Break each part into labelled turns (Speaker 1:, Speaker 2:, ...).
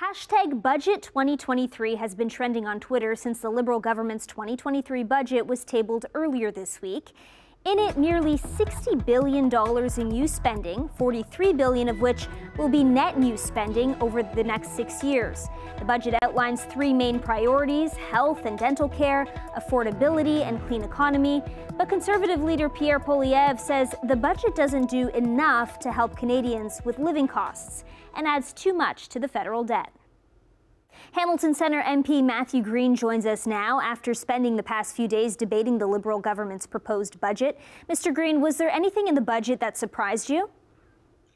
Speaker 1: Hashtag Budget 2023 has been trending on Twitter since the Liberal government's 2023 budget was tabled earlier this week. In it, nearly $60 billion in new spending, 43 billion of which will be net new spending over the next six years. The budget outlines three main priorities health and dental care, affordability, and clean economy. But Conservative leader Pierre Poilievre says the budget doesn't do enough to help Canadians with living costs and adds too much to the federal debt. Hamilton Centre MP Matthew Green joins us now after spending the past few days debating the Liberal government's proposed budget. Mr. Green, was there anything in the budget that surprised you?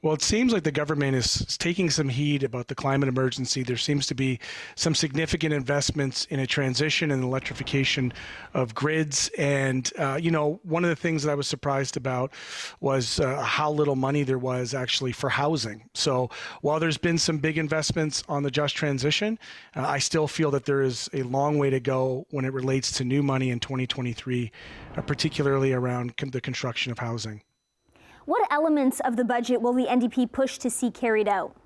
Speaker 2: Well, it seems like the government is taking some heed about the climate emergency. There seems to be some significant investments in a transition and electrification of grids. And, uh, you know, one of the things that I was surprised about was uh, how little money there was actually for housing. So while there's been some big investments on the just transition, uh, I still feel that there is a long way to go when it relates to new money in 2023, uh, particularly around the construction of housing.
Speaker 1: What elements of the budget will the NDP push to see carried out?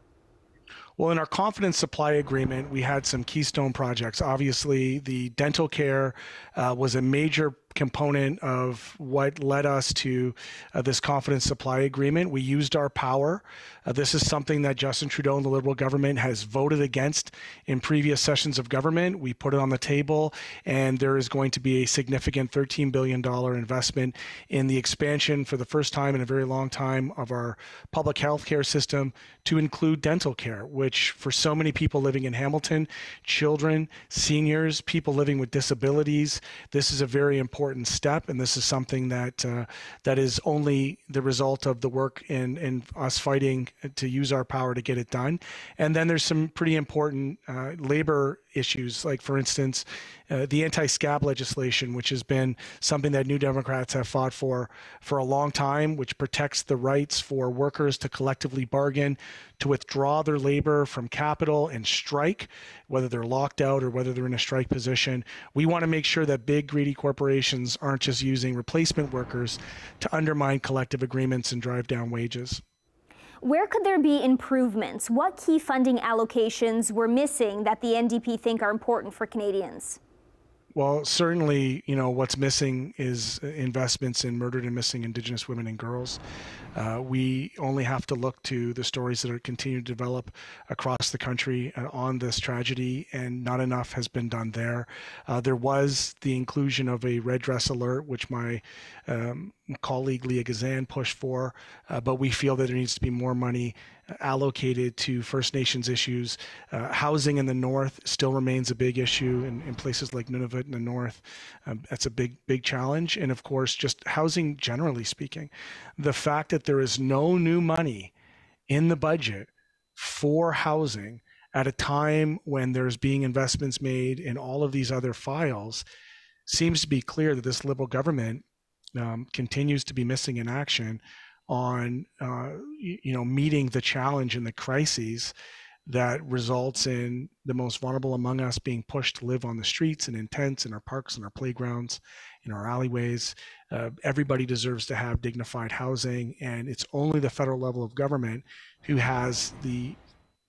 Speaker 2: Well, in our confidence supply agreement, we had some keystone projects. Obviously, the dental care uh, was a major component of what led us to uh, this confidence supply agreement. We used our power. Uh, this is something that Justin Trudeau and the Liberal government has voted against in previous sessions of government. We put it on the table, and there is going to be a significant $13 billion investment in the expansion for the first time in a very long time of our public health care system to include dental care, which for so many people living in Hamilton, children, seniors, people living with disabilities, this is a very important important step, and this is something that uh, that is only the result of the work in in us fighting to use our power to get it done. And then there's some pretty important uh, labor issues, like for instance, uh, the anti-scab legislation, which has been something that New Democrats have fought for for a long time, which protects the rights for workers to collectively bargain, to withdraw their labor from capital and strike, whether they're locked out or whether they're in a strike position. We want to make sure that big greedy corporations aren't just using replacement workers to undermine collective agreements and drive down wages.
Speaker 1: Where could there be improvements? What key funding allocations were missing that the NDP think are important for Canadians?
Speaker 2: Well, certainly, you know, what's missing is investments in murdered and missing Indigenous women and girls. Uh, we only have to look to the stories that are continuing to develop across the country uh, on this tragedy, and not enough has been done there. Uh, there was the inclusion of a red dress alert, which my um, colleague Leah Gazan pushed for, uh, but we feel that there needs to be more money allocated to First Nations issues. Uh, housing in the north still remains a big issue in, in places like Nunavut in the north. Um, that's a big, big challenge. And of course, just housing generally speaking. The fact that there is no new money in the budget for housing at a time when there's being investments made in all of these other files seems to be clear that this liberal government um, continues to be missing in action on uh, you know meeting the challenge and the crises that results in the most vulnerable among us being pushed to live on the streets and in tents in our parks and our playgrounds in our alleyways. Uh, everybody deserves to have dignified housing and it's only the federal level of government who has the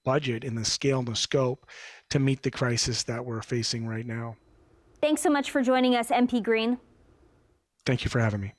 Speaker 2: budget and the scale and the scope to meet the crisis that we're facing right now.
Speaker 1: Thanks so much for joining us mp green.
Speaker 2: Thank you for having me